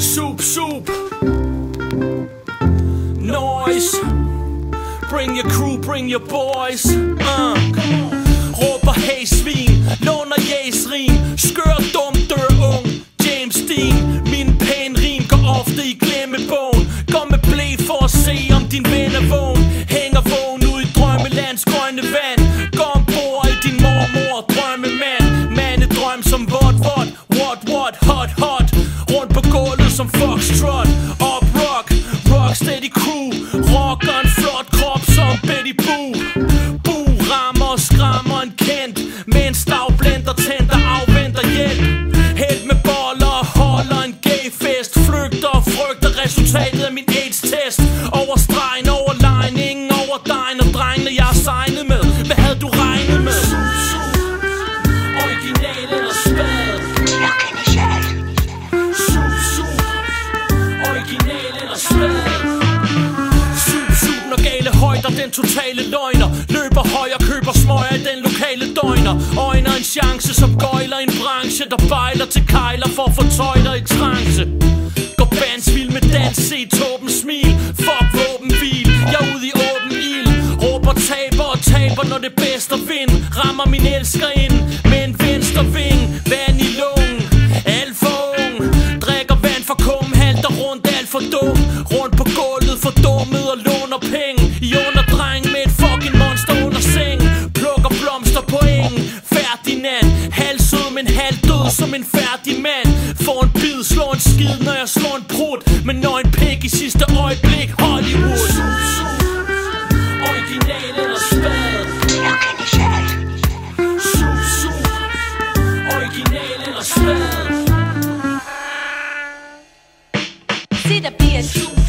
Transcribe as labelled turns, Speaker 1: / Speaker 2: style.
Speaker 1: Soup, soup. Noise. Bring your crew, bring your boys. Uh. Råber hey svin, låner jæs Rundt som foxtrot. Op rock, rock steady crew. Rocker en flot krop som Betty Boo. Boo rammer skrammer en kendt. Mens stavblender tænder afventer hjælp. Helt med boller holder en gay fest. Gale den totale løgner. Løber høj og køber smøger i den lokale døgner. Øjner en chance som gøjler i en branche Der bejler til kejler for at få tøjler i trance. Går bandsvil med dans, se tåben smil. Fuck våbenhvil, jeg er ude i åben ild. Råber taber og taber, når det bedste vind Rammer min elsker ind. Med en venstre ving Vand i lungen, alt for ung. Drikker vand for kum, halter rundt alt for dum. Rundt på gulvet for dummet og låner penge. I under en halvdød, som en færdig mand. Får en bid, slår en skid, når jeg slår en brud Men når en pik i sidste øjeblik, Hollywood. Original eller spad Original eller spad
Speaker 2: Se der bliver en